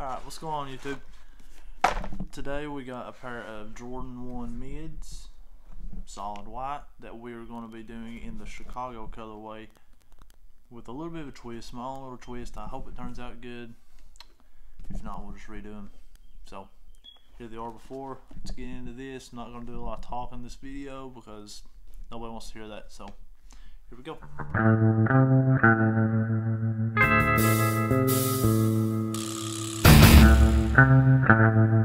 Alright, what's going on YouTube? Today we got a pair of Jordan 1 mids, solid white, that we're going to be doing in the Chicago colorway with a little bit of a twist, small little twist. I hope it turns out good. If not, we'll just redo them. So, here they are before. Let's get into this. I'm not going to do a lot of talk in this video because nobody wants to hear that. So, here we go. Alright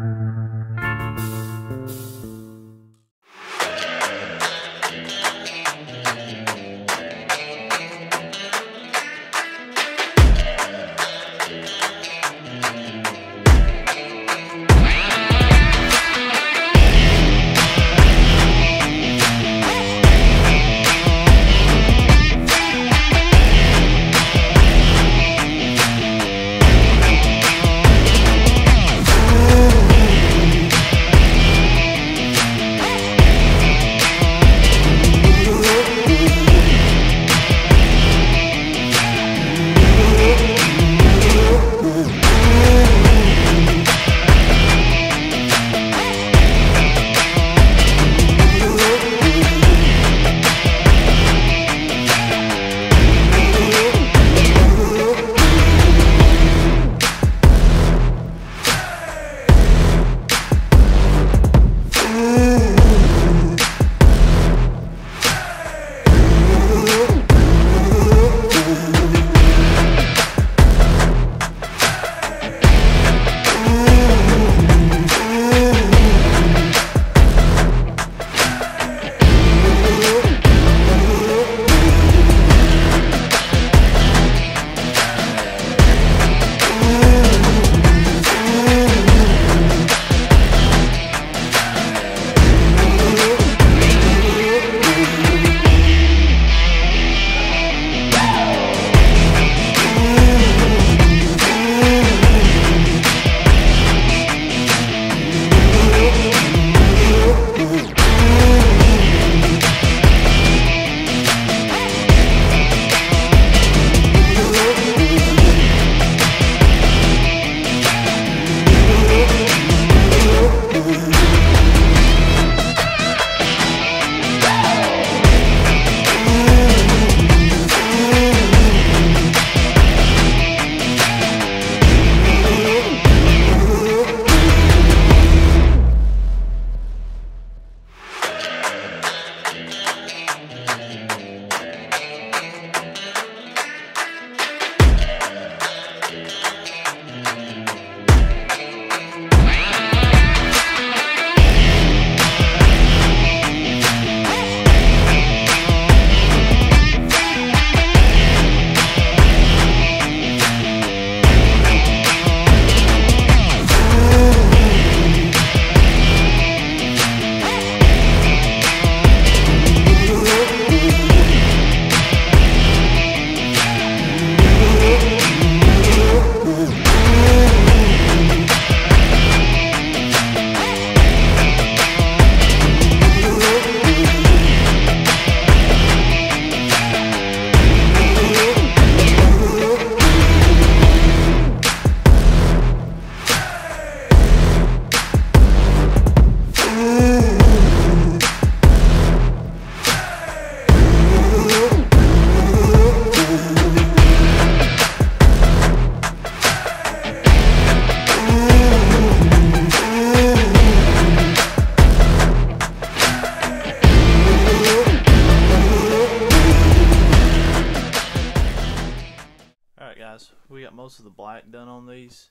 most of the black done on these.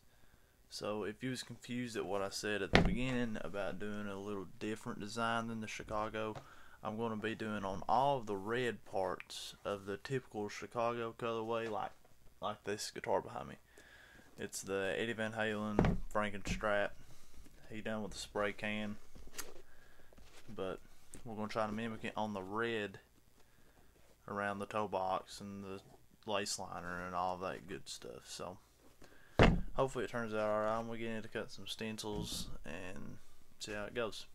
So if you was confused at what I said at the beginning about doing a little different design than the Chicago, I'm going to be doing on all of the red parts of the typical Chicago colorway like like this guitar behind me. It's the Eddie Van Halen Frankenstrat. He done with the spray can. But we're going to try to mimic it on the red around the toe box and the lace liner and all that good stuff. So hopefully it turns out alright. I'm gonna cut some stencils and see how it goes.